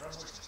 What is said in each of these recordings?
Gracias.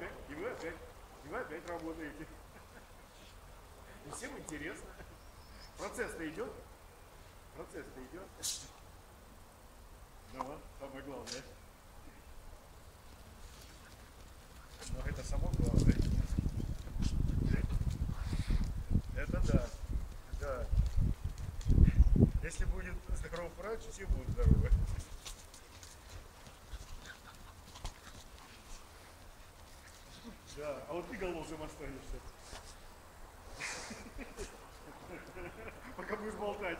Опять, и вы опять, и вы опять работаете. И всем интересно. Процесс-то идет. Процесс-то идет. Ну вот, самое главное. Но это само главное. Это да. Да. Если будет здоров врач, все будут здоровы. Да, а вот ты голодным останешься. Пока будешь болтать.